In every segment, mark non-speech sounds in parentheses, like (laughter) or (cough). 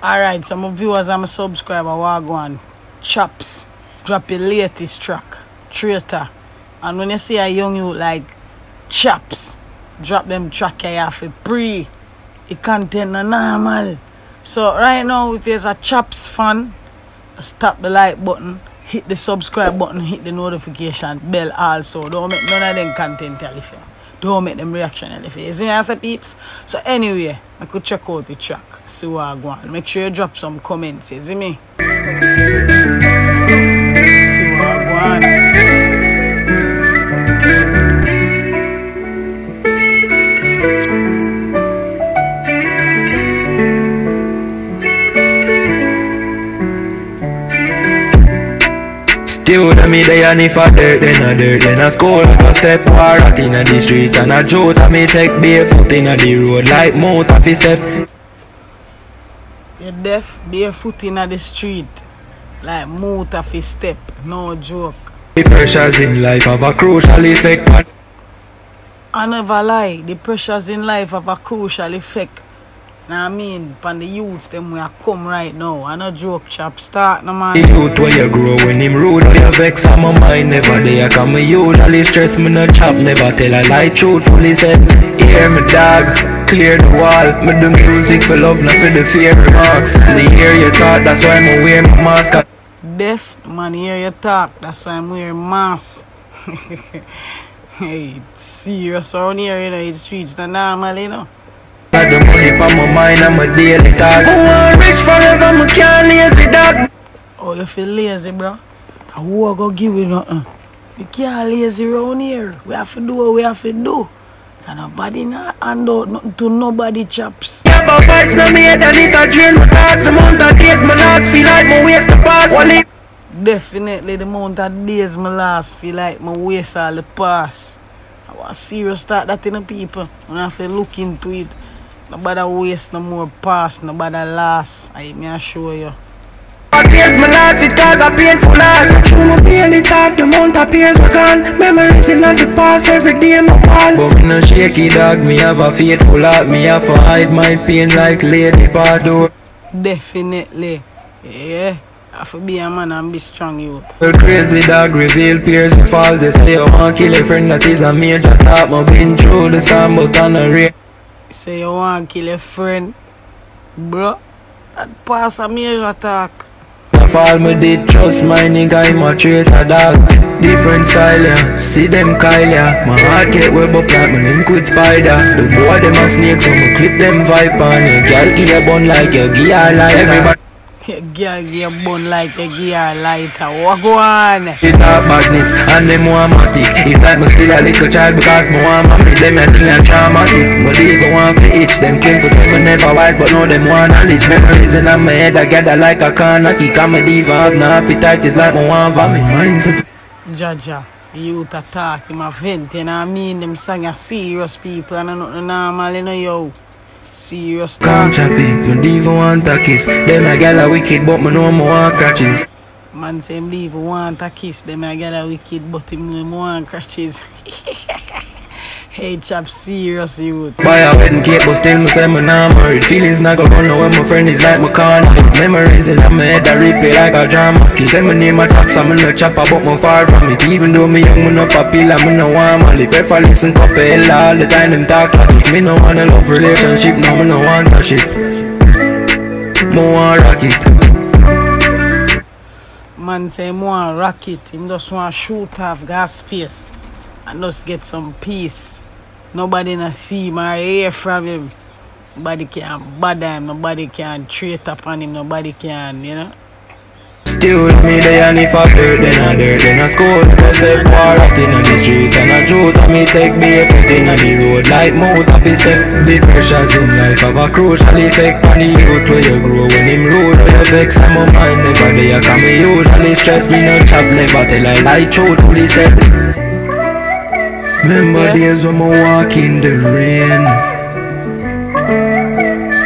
Alright, so my viewers I'm a subscriber Wagwan Chxpz drop your latest track, Traitor. And when you see a young you like Chxpz, drop them track you have to pre it content no normal. So right now if you're a Chxpz fan, tap the like button, hit the subscribe button, hit the notification bell also. Don't make none of them content tell you. Don't make them reaction if you see me as a peeps. So anyway, I could check out the track. See what I go. Make sure you drop some comments, you see me? Still to me they and if a dirt then a dirt then a school like a step war out in the street and a joke to me take barefoot in the road like motor fi step You're deaf, barefoot in the street. Like motor fi step, no joke. The pressures in life have a crucial effect I never lie, the pressures in life have a crucial effect. What I mean? Upon the youths, them we are come right now. I no joke, chap. Start no man. the youth where you grow when him rude or you vex and my mind never they there Cause me usually stress me no chop never tell a lie truthfully said Hear me dog, clear the wall Me do music for love not for the fear remarks Me hear your thought that's why me wear my mask Deaf, man, hear you talk. That's why I'm wearing mask. (laughs) hey, serious around here, you know. It's streets not normal, you know. Got the money on my mind and my daily thoughts I want rich forever, me can't lazy dog Oh, you feel lazy, bro? I won't go give you nothing. You can't lazy around here. We have to do what we have to do. And nobody not hand out nothing to nobody, chaps. A vibes na me and it a drain my thoughts The amount of days my last feel like my waste the past Wally Definitely the amount of days my last feel like my waste all the past. I want serious start that in the people. I have to look into it. Nobody waste no more past, nobody last. I me assure you. Tears my last it cause a painful heart Through my daily thought the amount of tears were gone Memories in the past every day my wall But me no shaky dog me have a faithful heart Me have to hide my pain like lady Pardo Definitely. Yeah. I have to be a man and be strong you. Well, crazy dog reveal peers and falls They say you want kill a friend that is a major thought Me been through the storm but on a real You say you want to kill a friend. Bro, that pass a major attack. Fall me did trust my nigga, him a traitor dog. Different style yeah, see them Kyle yeah. My heart get web up like my link with spider. The boy them a snake so me clip them vibe on you. Girl give a bun like you give her like Everybody Girl, get bun like a gear lighter. What go on? they talk badness and them want matic It's like me still a little child because me want mommy Them a think I'm traumatic But even want for itch Them claim for say me never wise but now them want knowledge Memories in my head I gather like a corner kick I'm a diva have no appetite It's like me want vomit Minds of Jaja, youth attack, him a vent, you know what I mean? Them song are serious people and not normal, you know, yo. Serious Can't chat it, don't even want a kiss. Them a gal a wicked but me know me want crutches. Man say him leave want a kiss. Them a gal a wicked but him know me want crutches. (laughs) hey chap, serious youth. Buy a wedding cake but still me say me not married Feelings not go run when my friend is like my corner Memories in my head I replay like a drama Skill say me name a top so me no chopper but me far from it. Even though me young me no popular me no want money. Prefer listen couple hella all the time them talk like Me no want a love relationship no me no want a shit Me want rock it. Man say him want rocket, him just want to shoot off gas space and just get some peace. Nobody na see him or hear from him. Nobody can bother him, nobody can treat upon him, nobody can, you know. Still with me there and if I dirt then I dirt Then I school. Go step far out in the street And I truth and me take barefoot in the road. Like motor fi step The pressures in life have a crucial effect. On the youth where you grow When him rude or you vex And my mind never there Cause me usually. Stress Me no chop never tell I lie. Truthfully said Remember days when me walk in the rain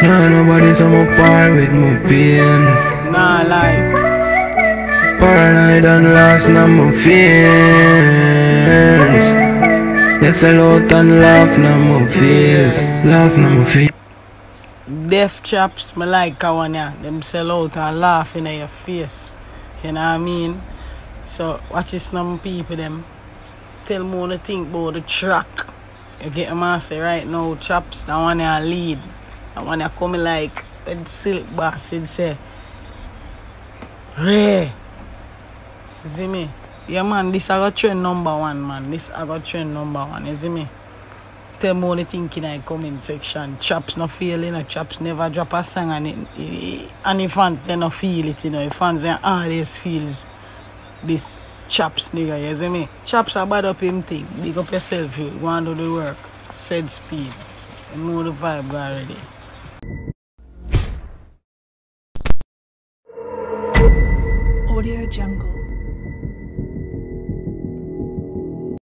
Nah nobody so me par with my pain Nah lie. Paranoid and lost now my fears They sell out and laugh now my face Laugh now my face deaf chaps, me like that one yeah. Them sell out and laugh in your face. You know what I mean? So watch this some people them. Tell me to think about the track. You get my say right now, chaps, that one yeah lead. That one yeah coming like with silk it say Ray. See me? Yeah man, this I got trend number one man. This I got trend number one, you see me? Tell me you think in the comment section. Chaps not feeling know, chaps never drop a song and it, it, and the fans they not feel it, you know. The fans they always feels this Chaps, nigga, you see me? Chaps are bad up him thing. Big up yourself, you go and do the work. Said speed. You know the vibe already. Audio Jungle.